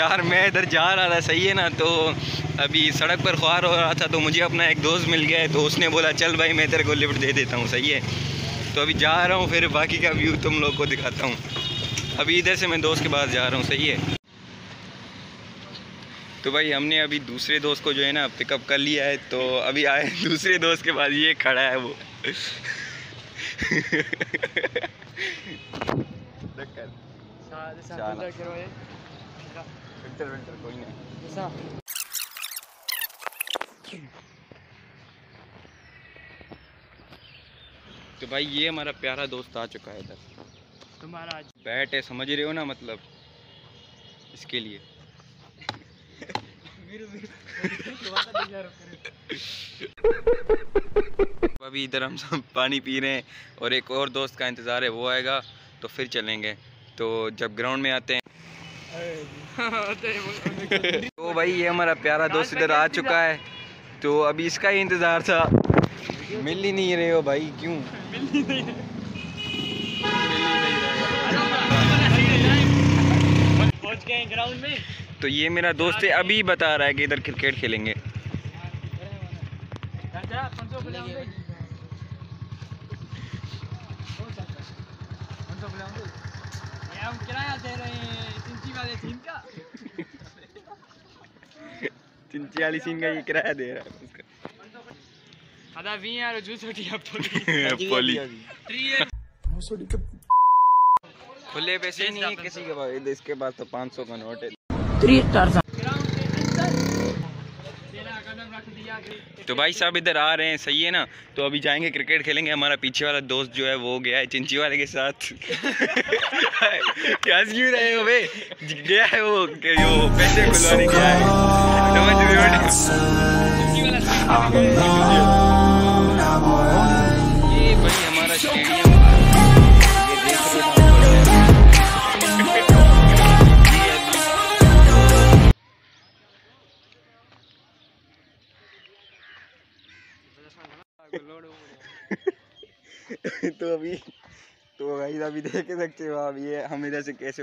یار میں ادھر جا رہا تھا صحیح ہے نا؟ تو ابھی سڑک پر خوار ہو رہا تھا تو مجھے اپنا ایک دوست مل گیا ہے تو اس نے بولا چل بھائی میں تیرے کو لفٹ دے دیتا ہوں صحیح ہے؟ تو ابھی جا رہا ہوں پھر باقی کا ویو تم لوگ کو دکھاتا ہوں۔ ابھی ادھر سے میں دوست کے پاس جا رہا ہوں صحیح ہے؟ تو بھائی ہم نے ابھی دوسرے دوست کو جو ہے نا پک اپ کر لیا ہے تو ابھی آئے دوسرے دوست کے پاس یہ کھڑا ہے وہ۔ تو بھائی یہ ہمارا پیارا دوست آ چکا ہے ادھر۔ تمہارا بیٹ ہے سمجھ رہے ہو نا مطلب؟ اس کے لیے۔ ابھی ادھر ہم سب پانی پی رہے ہیں اور ایک اور دوست کا انتظار ہے وہ آئے گا تو پھر چلیں گے۔ تو جب گراؤنڈ میں آتے ہیں۔ تو بھائی، یہ ہمارا پیارا دوست ادھر آ چکا ہے۔ تو ابھی اس کا ہی انتظار تھا۔ مل ہی نہیں رہے ہو بھائی، کیوں؟ تو یہ میرا دوست ہے، ابھی بتا رہا ہے کہ ادھر کرکٹ کھیلیں گے۔ ہم کرایہ دے رہے ہیں چنچی والے سین کا چنچی والی سین کا یہ کرایہ دے رہا ہے اس کا ادا بھی یار جوس ہوتی اب تو پولی کھلے پیسے نہیں ہے کسی کے پاس اس کے پاس تو پانچ سو کا نوٹ ہے تو بھائی صاحب ادھر آ رہے ہیں، صحیح ہے نا؟ تو ابھی جائیں گے، کرکٹ کھیلیں گے۔ ہمارا پیچھے والا دوست جو ہے وہ گیا ہے، چنچی والے کے ساتھ۔ کیا کیوں رہے ہو گیا ہے وہ، کہ وہ پیسے کھلوانے گیا ہے۔ تو ابھی تو ابھی دیکھ سکتے ہو آپ یہ ہم ادھر سے کیسے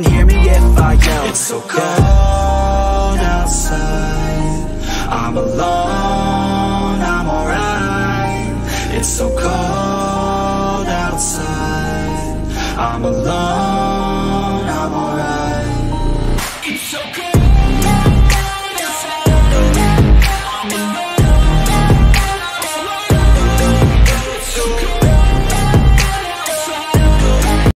hear me if I yelled. It's so cold outside. I'm alone, I'm alright. It's so cold outside. I'm alone.